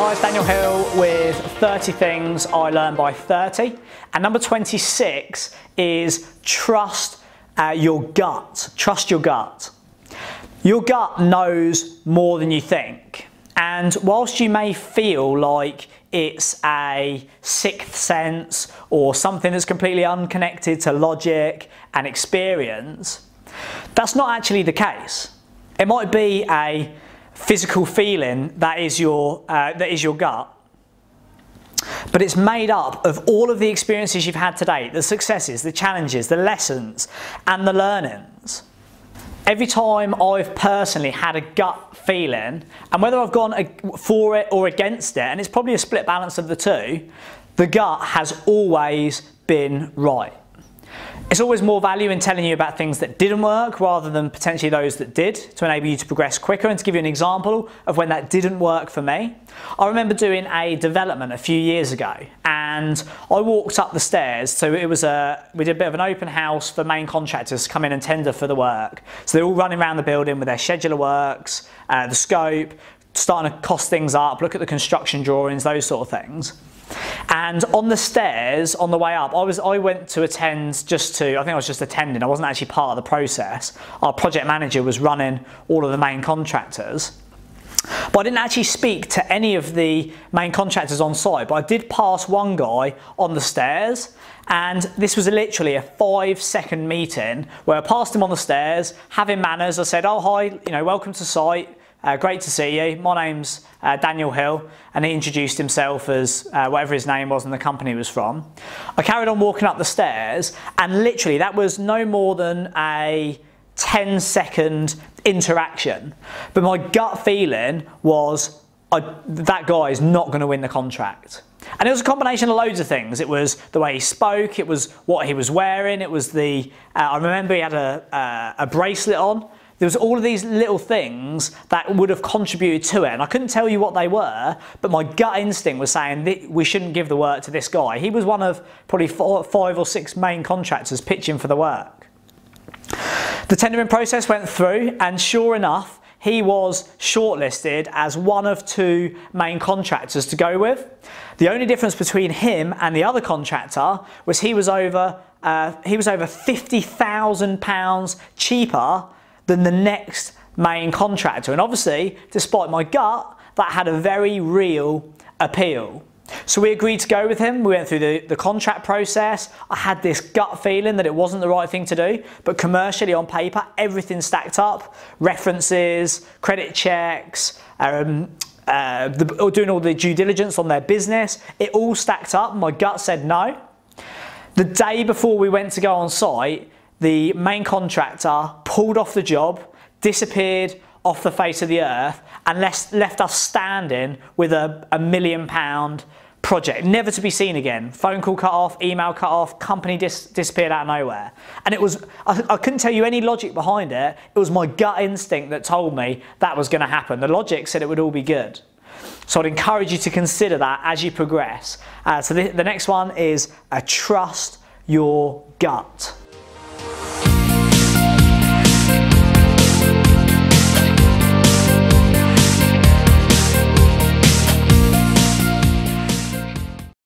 Hi, it's Daniel Hill with 30 things I learned by 30. And number 26 is trust uh, your gut. Trust your gut. Your gut knows more than you think. And whilst you may feel like it's a sixth sense or something that's completely unconnected to logic and experience, that's not actually the case. It might be a physical feeling that is your, uh, that is your gut. But it's made up of all of the experiences you've had today, the successes, the challenges, the lessons, and the learnings. Every time I've personally had a gut feeling, and whether I've gone for it or against it, and it's probably a split balance of the two, the gut has always been right. It's always more value in telling you about things that didn't work rather than potentially those that did to enable you to progress quicker. And to give you an example of when that didn't work for me, I remember doing a development a few years ago and I walked up the stairs. So it was a, we did a bit of an open house for main contractors to come in and tender for the work. So they're all running around the building with their schedule of works, uh, the scope, starting to cost things up, look at the construction drawings, those sort of things. And on the stairs, on the way up, I was I went to attend just to, I think I was just attending, I wasn't actually part of the process. Our project manager was running all of the main contractors. But I didn't actually speak to any of the main contractors on site, but I did pass one guy on the stairs and this was literally a five second meeting where I passed him on the stairs, having manners. I said, oh, hi, you know, welcome to site. Uh, great to see you. My name's uh, Daniel Hill, and he introduced himself as uh, whatever his name was and the company was from. I carried on walking up the stairs, and literally that was no more than a 10 second interaction. But my gut feeling was I, that guy is not going to win the contract. And it was a combination of loads of things. It was the way he spoke, it was what he was wearing, it was the. Uh, I remember he had a, uh, a bracelet on there was all of these little things that would have contributed to it. And I couldn't tell you what they were, but my gut instinct was saying we shouldn't give the work to this guy. He was one of probably four, five or six main contractors pitching for the work. The tendering process went through and sure enough, he was shortlisted as one of two main contractors to go with. The only difference between him and the other contractor was he was over uh, he was over fifty thousand pounds cheaper than the next main contractor. And obviously, despite my gut, that had a very real appeal. So we agreed to go with him. We went through the, the contract process. I had this gut feeling that it wasn't the right thing to do, but commercially on paper, everything stacked up. References, credit checks, um, uh, the, doing all the due diligence on their business. It all stacked up. My gut said no. The day before we went to go on site, the main contractor pulled off the job, disappeared off the face of the earth, and left, us standing with a, a million pound project, never to be seen again. Phone call cut off, email cut off, company dis disappeared out of nowhere. And it was, I, I, couldn't tell you any logic behind it. It was my gut instinct that told me that was going to happen. The logic said it would all be good. So I'd encourage you to consider that as you progress. Uh, so the, the next one is a trust your gut.